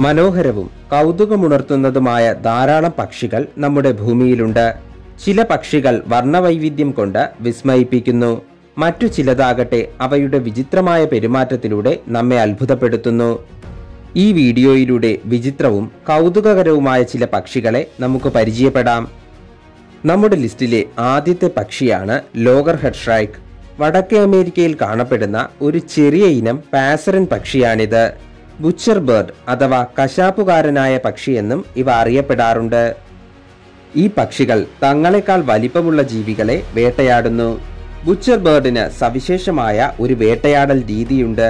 മനോഹരവും കൗതുകമുണർത്തുന്നതുമായ ധാരാളം പക്ഷികൾ നമ്മുടെ ഭൂമിയിലുണ്ട്. ചില പക്ഷികൾ വർണവൈവിധ്യം കൊണ്ട് വിസ്മയിപ്പിക്കുന്നു. മറ്റു ചിലതാകട്ടെ അവയുടെ വിചിത്രമായ പെരുമാറ്റത്തിലൂടെ നമ്മെ അത്ഭുതപ്പെടുത്തുന്നു. ഈ വീഡിയോയിലൂടെ വിചിത്രവും കൗതുകകരവുമായ ചില പക്ഷികളെ നമുക്ക് പരിചയപ്പെടാം. നമ്മുടെ ലിസ്റ്റിലെ ആദ്യത്തെ പക്ഷിയാണ് ലോഗർ ഹെഡ്ഷ്രൈക്ക് വടക്കേ അമേരിക്കയിൽ കാണപ്പെടുന്ന ഒരു ചെറിയ ഇനം പാസറൻ പക്ഷിയാണിത്. ബുച്ചർ ബേർഡ് അഥവാ കശാപ്പുകാരനായ പക്ഷിയെന്നും ഇവ അറിയപ്പെടാറുണ്ട്. ഈ പക്ഷികൾ തങ്ങളെക്കാൾ വലിപ്പമുള്ള ജീവികളെ വേട്ടയാടുന്നു. ബുച്ചർ ബേർഡിന് സവിശേഷമായ ഒരു വേട്ടയാടൽ രീതിയുണ്ട്.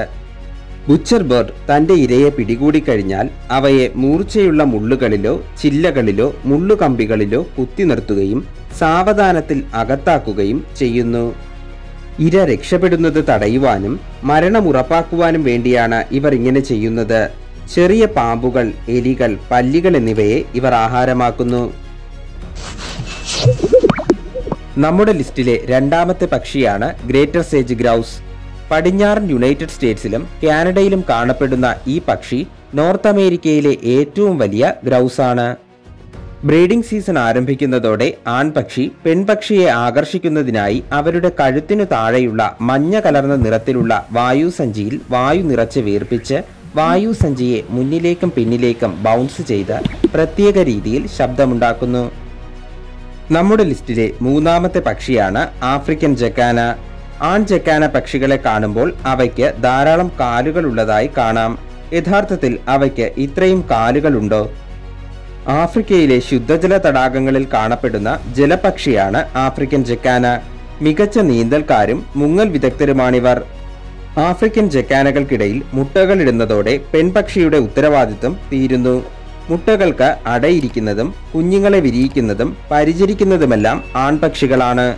ബുച്ചർ ബേർഡ് തന്റെ ഇരയെ പിടികൂടിക്കഴിഞ്ഞാൽ അവയെ മൂർച്ചയുള്ള മുള്ളുകളിലോ ചില്ലകളിലോ മുള്ളുകമ്പികളിലോ കുത്തി നിർത്തുകയും സാവധാനത്തിൽ അകത്താക്കുകയും ചെയ്യുന്നു. ഇര രക്ഷപ്പെടുന്നത് തടയുവാനും മരണം ഉറപ്പാക്കുവാനും വേണ്ടിയാണ് ഇവർ ഇങ്ങനെ ചെയ്യുന്നത്. ചെറിയ പാമ്പുകൾ എലികൾ പല്ലികൾ എന്നിവയെ ഇവർ ആഹാരമാക്കുന്നു. നമ്മുടെ ലിസ്റ്റിലെ രണ്ടാമത്തെ പക്ഷിയാണ് ഗ്രേറ്റർ സേജ് ഗ്രൗസ്. പടിഞ്ഞാറൻ യുണൈറ്റഡ് സ്റ്റേറ്റ്സിലും കാനഡയിലും കാണപ്പെടുന്ന ഈ പക്ഷി നോർത്ത് അമേരിക്കയിലെ ഏറ്റവും വലിയ ഗ്രൗസാണ്. ബ്രീഡിംഗ് സീസൺ ആരംഭിക്കുന്നതോടെ ആൺപക്ഷി പെൺപക്ഷിയെ ആകർഷിക്കുന്നതിനായി അവരുടെ കഴുത്തിനു താഴെയുള്ള മഞ്ഞ കലർന്ന നിറത്തിലുള്ള വായുസഞ്ചിയിൽ വായു നിറച്ച് വീർപ്പിച്ച് വായുസഞ്ചിയെ മുന്നിലേക്കും പിന്നിലേക്കും ബൗൺസ് ചെയ്ത് പ്രത്യേക രീതിയിൽ ശബ്ദമുണ്ടാക്കുന്നു. നമ്മുടെ ലിസ്റ്റിലെ മൂന്നാമത്തെ പക്ഷിയാണ് ആഫ്രിക്കൻ ജക്കാന. ആൺ ജക്കാന പക്ഷികളെ കാണുമ്പോൾ അവയ്ക്ക് ധാരാളം കാലുകളുള്ളതായി കാണാം. യഥാർത്ഥത്തിൽ അവയ്ക്ക് ഇത്രയും കാലുകളുണ്ടോ? ആഫ്രിക്കയിലെ ശുദ്ധജല തടാകങ്ങളിൽ കാണപ്പെടുന്ന ജലപക്ഷിയാണ് ആഫ്രിക്കൻ ജക്കാന. മികച്ച നീന്തൽക്കാരും മുങ്ങൽ വിദഗ്ധരുമാണിവർ. ആഫ്രിക്കൻ ജക്കാനകൾക്കിടയിൽ മുട്ടകളിടുന്നതോടെ പെൺപക്ഷിയുടെ ഉത്തരവാദിത്വം തീരുന്നു. മുട്ടകൾക്ക് അടയിരിക്കുന്നതും കുഞ്ഞുങ്ങളെ വിരിയിക്കുന്നതും പരിചരിക്കുന്നതുമെല്ലാം ആൺപക്ഷികളാണ്.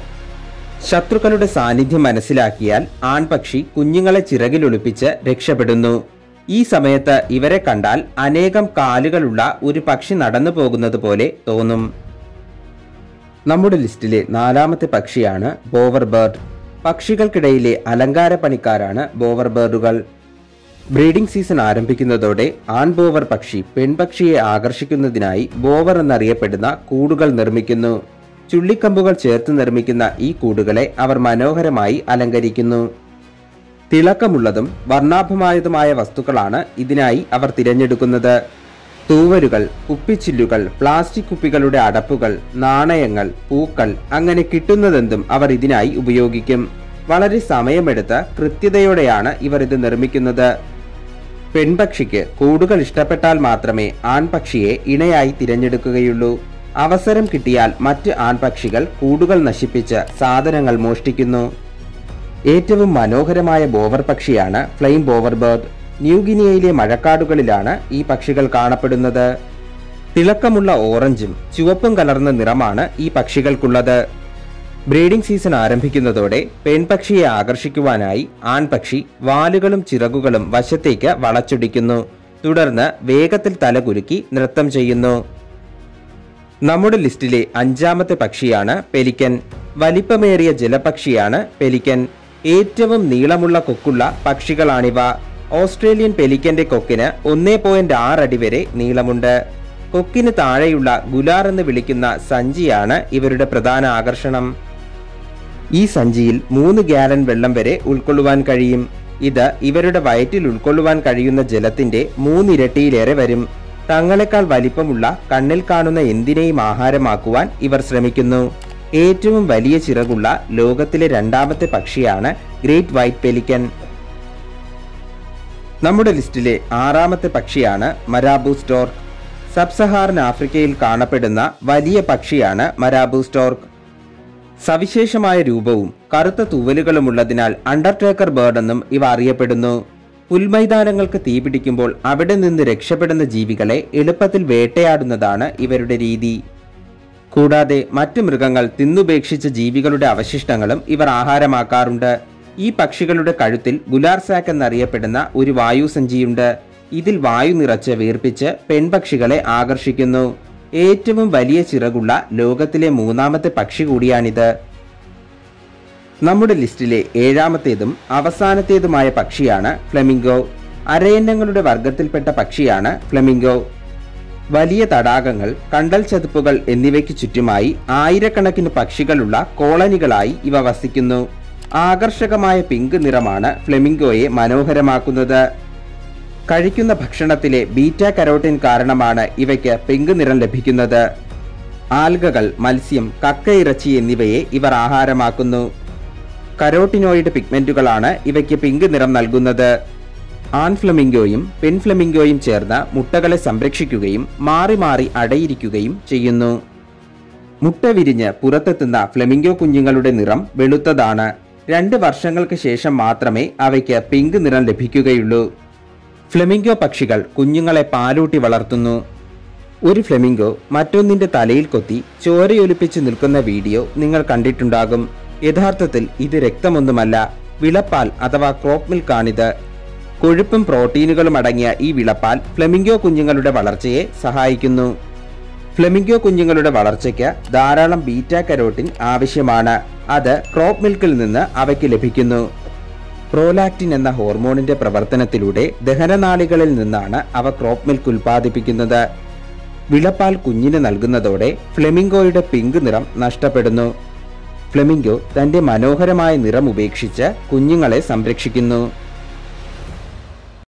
ശത്രുക്കളുടെ സാന്നിധ്യം മനസ്സിലാക്കിയാൽ ആൺപക്ഷി കുഞ്ഞുങ്ങളെ ചിറകിലൊളിപ്പിച്ച് രക്ഷപ്പെടുന്നു. ഈ സമയത്ത് ഇവരെ കണ്ടാൽ അനേകം കാലുകളുള്ള ഒരു പക്ഷി നടന്നു പോകുന്നത് പോലെ തോന്നും. നമ്മുടെ ലിസ്റ്റിലെ നാലാമത്തെ പക്ഷിയാണ് ബോവർ ബേർഡ് പക്ഷികൾക്കിടയിലെ അലങ്കാര പണിക്കാരാണ് ബോവർ ബേർഡുകൾ ബ്രീഡിംഗ് സീസൺ ആരംഭിക്കുന്നതോടെ ആൺ ബോവർ പക്ഷി പെൺപക്ഷിയെ ആകർഷിക്കുന്നതിനായി ബോവർ എന്നറിയപ്പെടുന്ന കൂടുകൾ നിർമ്മിക്കുന്നു. ചുള്ളിക്കമ്പുകൾ ചേർത്ത് നിർമ്മിക്കുന്ന ഈ കൂടുകളെ അവർ മനോഹരമായി അലങ്കരിക്കുന്നു. തിളക്കമുള്ളതും വർണാഭമായതുമായ വസ്തുക്കളാണ് ഇതിനായി അവർ തിരഞ്ഞെടുക്കുന്നത്. തൂവരുകൾ കുപ്പിച്ചില്ലുകൾ പ്ലാസ്റ്റിക് കുപ്പികളുടെ അടപ്പുകൾ നാണയങ്ങൾ പൂക്കൾ അങ്ങനെ കിട്ടുന്നതെന്തും അവർ ഇതിനായി ഉപയോഗിക്കും. വളരെ സമയമെടുത്ത് കൃത്യതയോടെയാണ് ഇവർ ഇത് നിർമ്മിക്കുന്നത്. പെൺപക്ഷിക്ക് കൂടുകൾ ഇഷ്ടപ്പെട്ടാൽ മാത്രമേ ആൺപക്ഷിയെ ഇണയായി തിരഞ്ഞെടുക്കുകയുള്ളൂ. അവസരം കിട്ടിയാൽ മറ്റ് ആൺപക്ഷികൾ കൂടുകൾ നശിപ്പിച്ച് സാധനങ്ങൾ മോഷ്ടിക്കുന്നു. ഏറ്റവും മനോഹരമായ ബോവർ പക്ഷിയാണ് ഫ്ലെയിം ബോവർ ബേർഡ്. ന്യൂഗിനിയയിലെ മഴക്കാടുകളിലാണ് ഈ പക്ഷികൾ കാണപ്പെടുന്നത്. തിളക്കമുള്ള ഓറഞ്ചും ചുവപ്പും കലർന്ന നിറമാണ് ഈ പക്ഷികൾക്കുള്ളത്. ബ്രീഡിംഗ് സീസൺ ആരംഭിക്കുന്നതോടെ പെൺപക്ഷിയെ ആകർഷിക്കുവാനായി ആൺപക്ഷി വാലുകളും ചിറകുകളും വശത്തേക്ക് വളച്ചൊടിക്കുന്നു. തുടർന്ന് വേഗത്തിൽ തലകുലുക്കി നൃത്തം ചെയ്യുന്നു. നമ്മുടെ ലിസ്റ്റിലെ അഞ്ചാമത്തെ പക്ഷിയാണ് പെലിക്കൻ. വലിപ്പമേറിയ ജലപക്ഷിയാണ് പെലിക്കൻ. ഏറ്റവും നീളമുള്ള കൊക്കുള്ള പക്ഷികളാണിവ. ഓസ്ട്രേലിയൻ പെലിക്കന്റെ കൊക്കിന് ഒന്നേ പോയിന്റ് ആറ് അടി വരെ നീളമുണ്ട്. കൊക്കിന് താഴെയുള്ള ഗുലാർ എന്ന് വിളിക്കുന്ന സഞ്ചിയാണ് ഇവരുടെ പ്രധാന ആകർഷണം. ഈ സഞ്ചിയിൽ മൂന്ന് ഗ്യാലൻ വെള്ളം വരെ ഉൾക്കൊള്ളുവാൻ കഴിയും. ഇത് ഇവരുടെ വയറ്റിൽ ഉൾക്കൊള്ളുവാൻ കഴിയുന്ന ജലത്തിന്റെ മൂന്നിരട്ടിയിലേറെ വരും. തങ്ങളെക്കാൾ വലിപ്പമുള്ള കണ്ണിൽ കാണുന്ന എന്തിനേയും ആഹാരമാക്കുവാൻ ഇവർ ശ്രമിക്കുന്നു. ഏറ്റവും വലിയ ചിറകുള്ള ലോകത്തിലെ രണ്ടാമത്തെ പക്ഷിയാണ് ഗ്രേറ്റ് വൈറ്റ് പെലിക്കൻ. നമ്മുടെ ലിസ്റ്റിലെ ആറാമത്തെ പക്ഷിയാണ് മരാബൂസ് സ്റ്റോർക്ക് സബ് സഹാറൻ ആഫ്രിക്കയിൽ കാണപ്പെടുന്ന വലിയ പക്ഷിയാണ് മരാബൂസ് സ്റ്റോർക്ക് സവിശേഷമായ രൂപവും കറുത്ത തൂവലുകളുമുള്ളതിനാൽ അണ്ടർടേക്കർ ബേർഡ് എന്നും ഇവ അറിയപ്പെടുന്നു. പുൽമൈതാനങ്ങൾക്ക് തീപിടിക്കുമ്പോൾ അവിടെ നിന്ന് രക്ഷപ്പെടുന്ന ജീവികളെ എളുപ്പത്തിൽ വേട്ടയാടുന്നതാണ് ഇവരുടെ രീതി. കൂടാതെ മറ്റു മൃഗങ്ങൾ തിന്നുപേക്ഷിച്ച ജീവികളുടെ അവശിഷ്ടങ്ങളും ഇവർ ആഹാരമാക്കാറുണ്ട്. ഈ പക്ഷികളുടെ കഴുത്തിൽ ഗുലാർ സാക്ക് എന്നറിയപ്പെടുന്ന ഒരു വായുസഞ്ചിയുണ്ട് ഇതിൽ വായു നിറച്ച് വീർപ്പിച്ച് പെൺപക്ഷികളെ ആകർഷിക്കുന്നു. ഏറ്റവും വലിയ ചിറകുള്ള ലോകത്തിലെ മൂന്നാമത്തെ പക്ഷി കൂടിയാണിത്. നമ്മുടെ ലിസ്റ്റിലെ ഏഴാമത്തേതും അവസാനത്തേതുമായ പക്ഷിയാണ് ഫ്ലെമിംഗോ. അരയന്നങ്ങളുടെ വർഗത്തിൽപ്പെട്ട പക്ഷിയാണ് ഫ്ലെമിംഗോ. വലിയ തടാകങ്ങൾ കണ്ടൽ ചതുപ്പുകൾ എന്നിവയ്ക്ക് ചുറ്റുമായി ആയിരക്കണക്കിന് പക്ഷികളുള്ള കോളനികളായി ഇവ വസിക്കുന്നു. ആകർഷകമായ പിങ്ക് നിറമാണ് ഫ്ലെമിംഗോയെ മനോഹരമാക്കുന്നത്. കഴിക്കുന്ന ഭക്ഷണത്തിലെ ബീറ്റ കരോട്ടിൻ കാരണമാണ് ഇവയ്ക്ക് പിങ്ക് നിറം ലഭിക്കുന്നത്. ആൽഗകൾ മത്സ്യം കക്കയിറച്ചി എന്നിവയെ ഇവർ ആഹാരമാക്കുന്നു. കരോട്ടിനോയിഡ് പിഗ്മെന്റുകളാണ് ഇവയ്ക്ക് പിങ്ക് നിറം നൽകുന്നത്. ആൺ ഫ്ലമിംഗോയും പെൺ ഫ്ലമിംഗോയും ചേർന്ന മുട്ടകളെ സംരക്ഷിക്കുകയും മാറി മാറി അടയിരിക്കുകയും ചെയ്യുന്നു. മുട്ട വിരിഞ്ഞ് പുറത്തെത്തുന്ന ഫ്ലമിംഗോ കുഞ്ഞുങ്ങളുടെ നിറം വെളുത്തതാണ്. രണ്ട് വർഷങ്ങൾക്ക് ശേഷം മാത്രമേ അവയ്ക്ക് പിങ്ക് നിറം ലഭിക്കുകയുള്ളൂ. ഫ്ലെമിംഗോ പക്ഷികൾ കുഞ്ഞുങ്ങളെ പാലൂട്ടി വളർത്തുന്നു. ഒരു ഫ്ലെമിംഗോ മറ്റൊന്നിന്റെ തലയിൽ കൊത്തി ചോരയൊലിപ്പിച്ച് നിൽക്കുന്ന വീഡിയോ നിങ്ങൾ കണ്ടിട്ടുണ്ടാകും. യഥാർത്ഥത്തിൽ ഇത് രക്തമൊന്നുമല്ല വിളപ്പാൽ അഥവാ ക്രോപ്പ് മിൽക്കാണിത്. കൊഴുപ്പും പ്രോട്ടീനുകളും അടങ്ങിയ ഈ വിളപ്പാൽ ഫ്ലെമിംഗോ കുഞ്ഞുങ്ങളുടെ വളർച്ചയെ സഹായിക്കുന്നു. ഫ്ലെമിംഗോ കുഞ്ഞുങ്ങളുടെ വളർച്ചയ്ക്ക് ധാരാളം ബീറ്റ കരോട്ടിൻ ആവശ്യമാണ്. അത് ക്രോപ്പ് മിൽക്കിൽ നിന്ന് അവയ്ക്ക് ലഭിക്കുന്നു. പ്രോലാക്റ്റിൻ എന്ന ഹോർമോണിന്റെ പ്രവർത്തനത്തിലൂടെ ദഹനനാളികളിൽ നിന്നാണ് അവ ക്രോപ്പ് മിൽക്ക് ഉൽപ്പാദിപ്പിക്കുന്നത്. വിളപ്പാൽ കുഞ്ഞിന് നൽകുന്നതോടെ ഫ്ലെമിംഗോയുടെ പിങ്ക് നിറം നഷ്ടപ്പെടുന്നു. ഫ്ലെമിംഗോ തന്റെ മനോഹരമായ നിറം ഉപേക്ഷിച്ച് കുഞ്ഞുങ്ങളെ സംരക്ഷിക്കുന്നു.